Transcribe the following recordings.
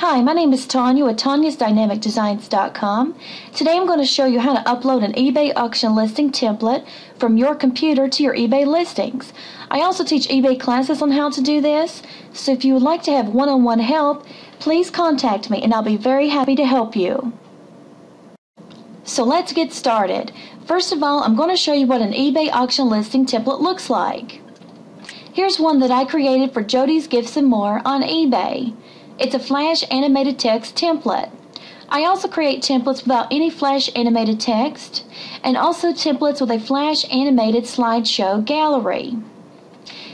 Hi, my name is Tonya with TonyasDynamicDesigns.com. Today I'm going to show you how to upload an eBay auction listing template from your computer to your eBay listings. I also teach eBay classes on how to do this, so if you would like to have one-on-one help, please contact me and I'll be very happy to help you. So let's get started. First of all, I'm going to show you what an eBay auction listing template looks like. Here's one that I created for Jody's Gifts and More on eBay. It's a Flash animated text template. I also create templates without any Flash animated text and also templates with a Flash animated slideshow gallery.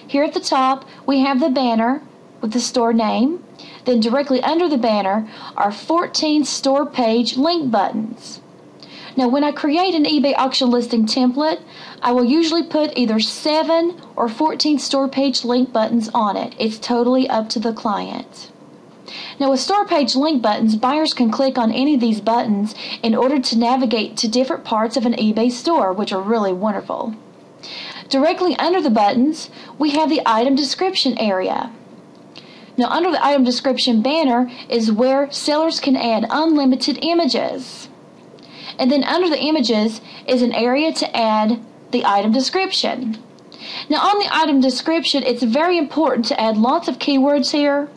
Here at the top, we have the banner with the store name. Then directly under the banner are 14 store page link buttons. Now, when I create an eBay auction listing template, I will usually put either 7 or 14 store page link buttons on it. It's totally up to the client. Now with store page link buttons, buyers can click on any of these buttons in order to navigate to different parts of an eBay store, which are really wonderful. Directly under the buttons, we have the item description area. Now under the item description banner is where sellers can add unlimited images. And then under the images is an area to add the item description. Now on the item description, it's very important to add lots of keywords here.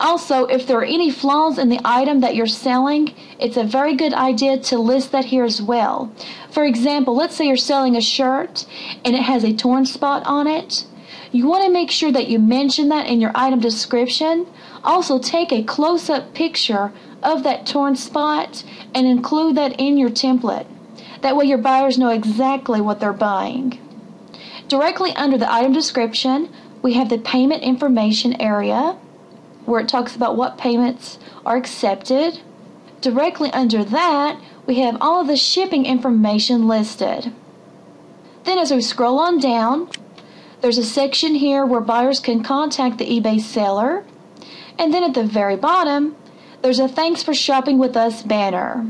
Also, if there are any flaws in the item that you're selling, it's a very good idea to list that here as well. For example, let's say you're selling a shirt and it has a torn spot on it. You want to make sure that you mention that in your item description. Also, take a close-up picture of that torn spot and include that in your template. That way your buyers know exactly what they're buying. Directly under the item description, we have the payment information area where it talks about what payments are accepted. Directly under that, we have all of the shipping information listed. Then as we scroll on down, there's a section here where buyers can contact the eBay seller. And then at the very bottom, there's a thanks for shopping with us banner.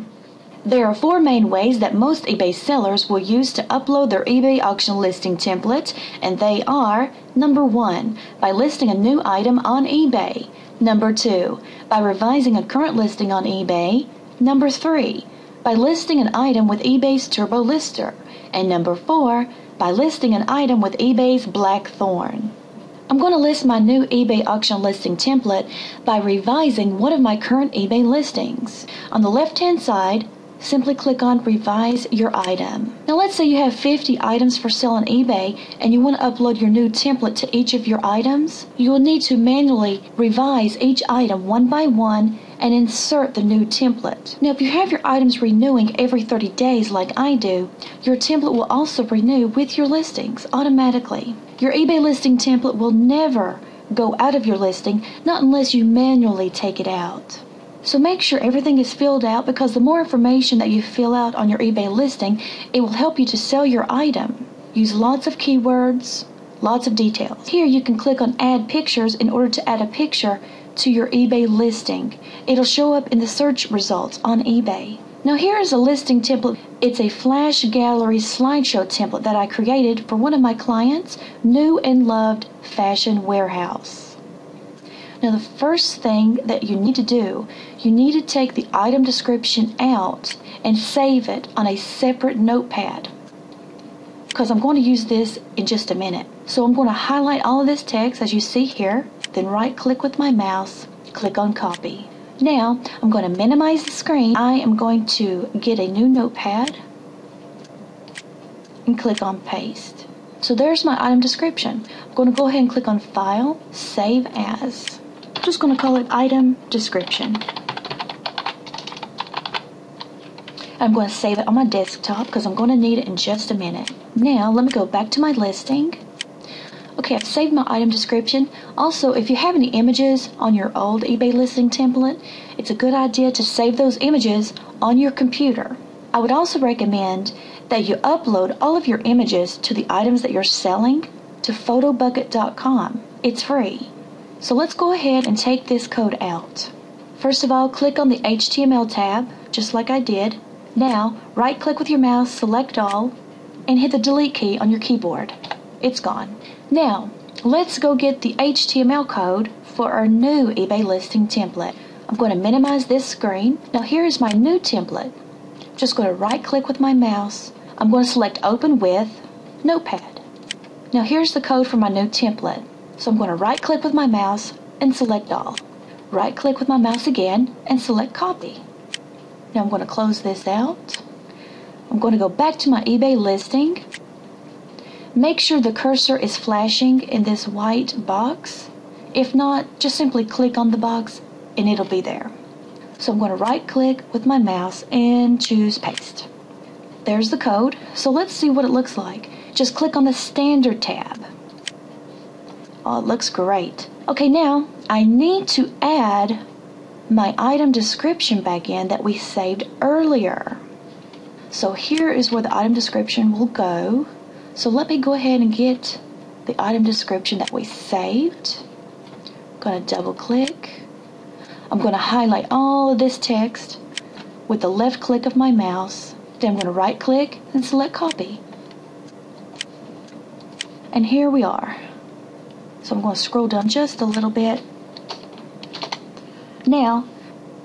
There are four main ways that most eBay sellers will use to upload their eBay auction listing template, and they are number one, by listing a new item on eBay, number two, by revising a current listing on eBay, number three, by listing an item with eBay's Turbo Lister, and number four, by listing an item with eBay's Blackthorne. I'm going to list my new eBay auction listing template by revising one of my current eBay listings. On the left hand side, simply click on Revise Your Item. Now let's say you have 50 items for sale on eBay and you want to upload your new template to each of your items. You will need to manually revise each item one by one and insert the new template. Now if you have your items renewing every 30 days like I do, your template will also renew with your listings automatically. Your eBay listing template will never go out of your listing, not unless you manually take it out. So make sure everything is filled out because the more information that you fill out on your eBay listing, it will help you to sell your item. Use lots of keywords, lots of details. Here you can click on add pictures in order to add a picture to your eBay listing. It'll show up in the search results on eBay. Now here is a listing template. It's a flash gallery slideshow template that I created for one of my clients, New and Loved Fashion Warehouse. Now the first thing that you need to do, you need to take the item description out and save it on a separate notepad because I'm going to use this in just a minute. So I'm going to highlight all of this text as you see here, then right click with my mouse, click on copy. Now I'm going to minimize the screen. I am going to get a new notepad and click on paste. So there's my item description. I'm going to go ahead and click on file, save as. I'm just going to call it item description. I'm going to save it on my desktop because I'm going to need it in just a minute. Now, let me go back to my listing. Okay, I've saved my item description. Also, if you have any images on your old eBay listing template, it's a good idea to save those images on your computer. I would also recommend that you upload all of your images to the items that you're selling to photobucket.com. It's free. So let's go ahead and take this code out. First of all, click on the HTML tab, just like I did. Now, right click with your mouse, select all, and hit the delete key on your keyboard. It's gone. Now, let's go get the HTML code for our new eBay listing template. I'm going to minimize this screen. Now here is my new template. I'm just going to right click with my mouse. I'm going to select open with notepad. Now here's the code for my new template. So I'm going to right click with my mouse and select all. Right click with my mouse again and select copy. Now I'm going to close this out. I'm going to go back to my eBay listing. Make sure the cursor is flashing in this white box. If not, just simply click on the box and it'll be there. So I'm going to right click with my mouse and choose paste. There's the code. So let's see what it looks like. Just click on the standard tab. Oh, it looks great. Okay, now I need to add my item description back in that we saved earlier. So here is where the item description will go. So let me go ahead and get the item description that we saved. I'm going to double click. I'm going to highlight all of this text with the left click of my mouse. Then I'm going to right click and select copy. And here we are. So I'm going to scroll down just a little bit. Now,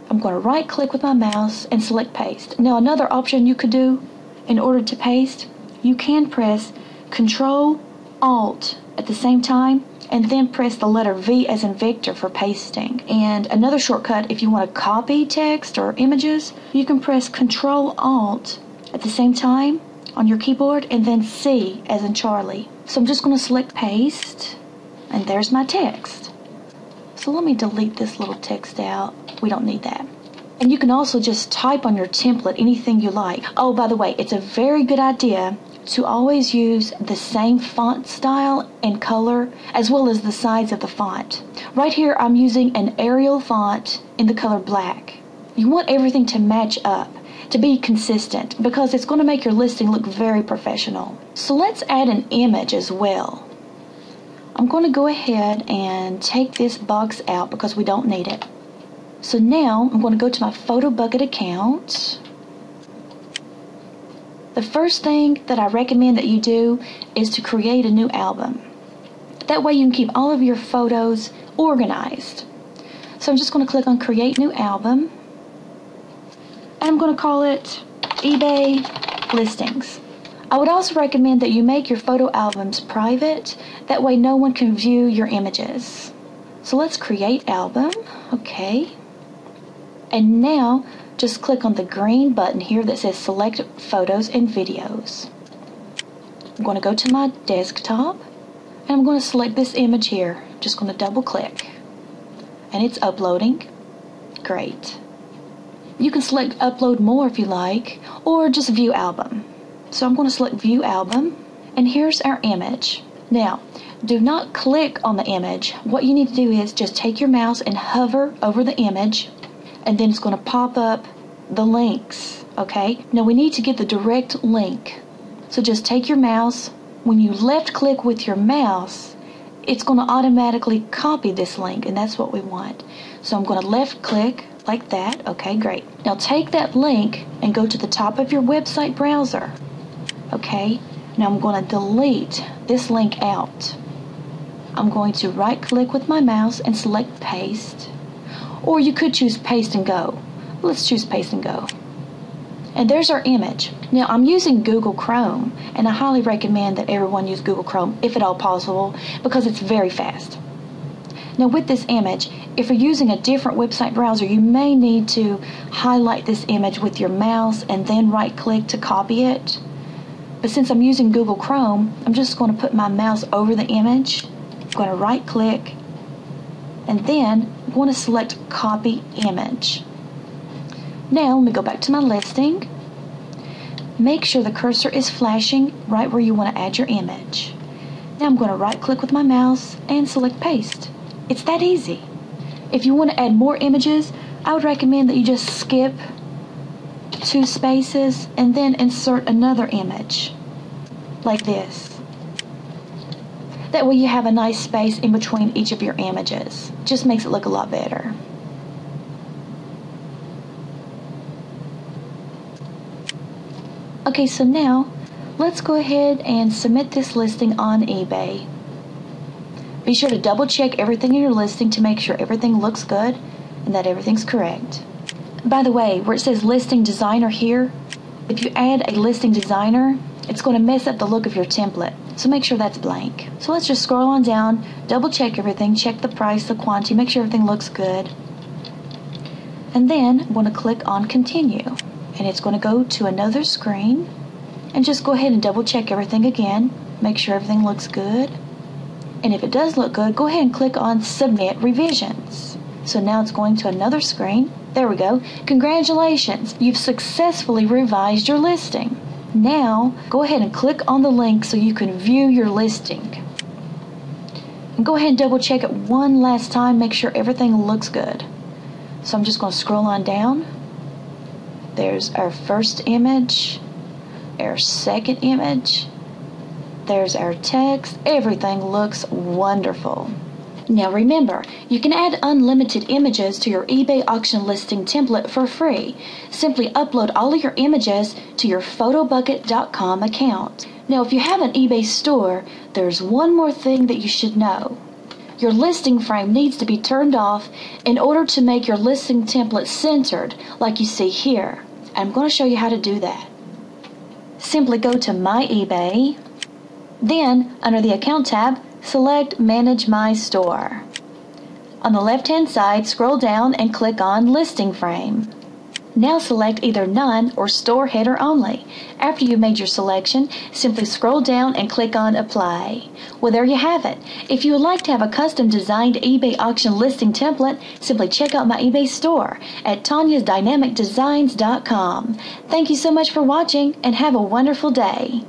I'm going to right click with my mouse and select paste. Now another option you could do in order to paste, you can press Control Alt at the same time and then press the letter V as in Victor for pasting. And another shortcut if you want to copy text or images, you can press Control Alt at the same time on your keyboard and then C as in Charlie. So I'm just going to select paste and there's my text. So let me delete this little text out. We don't need that. And you can also just type on your template anything you like. Oh, by the way, it's a very good idea to always use the same font style and color as well as the size of the font. Right here I'm using an Arial font in the color black. You want everything to match up, to be consistent, because it's going to make your listing look very professional. So let's add an image as well. I'm going to go ahead and take this box out because we don't need it. So now I'm going to go to my photo bucket account. The first thing that I recommend that you do is to create a new album. That way you can keep all of your photos organized. So I'm just going to click on create new album. And I'm going to call it eBay listings. I would also recommend that you make your photo albums private, that way no one can view your images. So let's create album, okay. And now just click on the green button here that says select photos and videos. I'm going to go to my desktop and I'm going to select this image here. I'm just going to double click and it's uploading. Great. You can select upload more if you like or just view album. So I'm going to select view album and here's our image. Now, do not click on the image. What you need to do is just take your mouse and hover over the image and then it's going to pop up the links, okay? Now we need to get the direct link. So just take your mouse. When you left click with your mouse, it's going to automatically copy this link and that's what we want. So I'm going to left click like that. Okay, great. Now take that link and go to the top of your website browser okay? Now I'm going to delete this link out. I'm going to right click with my mouse and select paste. Or you could choose paste and go. Let's choose paste and go. And there's our image. Now I'm using Google Chrome and I highly recommend that everyone use Google Chrome if at all possible because it's very fast. Now with this image, if you're using a different website browser, you may need to highlight this image with your mouse and then right click to copy it. But since I'm using Google Chrome, I'm just going to put my mouse over the image. I'm going to right click and then I'm going to select copy image. Now let me go back to my listing. Make sure the cursor is flashing right where you want to add your image. Now I'm going to right click with my mouse and select paste. It's that easy. If you want to add more images, I would recommend that you just skip two spaces, and then insert another image like this. That way you have a nice space in between each of your images. Just makes it look a lot better. Okay, so now let's go ahead and submit this listing on eBay. Be sure to double check everything in your listing to make sure everything looks good and that everything's correct. By the way, where it says listing designer here, if you add a listing designer, it's going to mess up the look of your template. So make sure that's blank. So let's just scroll on down, double check everything, check the price, the quantity, make sure everything looks good. And then I'm going to click on continue. And it's going to go to another screen. And just go ahead and double check everything again. Make sure everything looks good. And if it does look good, go ahead and click on submit revisions. So now it's going to another screen. There we go. Congratulations, you've successfully revised your listing. Now, go ahead and click on the link so you can view your listing. And go ahead and double check it one last time, make sure everything looks good. So I'm just going to scroll on down. There's our first image, our second image, there's our text. Everything looks wonderful. Now remember, you can add unlimited images to your eBay auction listing template for free. Simply upload all of your images to your photobucket.com account. Now if you have an eBay store, there's one more thing that you should know. Your listing frame needs to be turned off in order to make your listing template centered like you see here. I'm going to show you how to do that. Simply go to My eBay, then under the Account tab, select Manage My Store. On the left hand side, scroll down and click on Listing Frame. Now select either None or Store Header Only. After you've made your selection, simply scroll down and click on Apply. Well, there you have it. If you would like to have a custom designed eBay auction listing template, simply check out my eBay store at tonyasdynamicdesigns.com. Thank you so much for watching and have a wonderful day.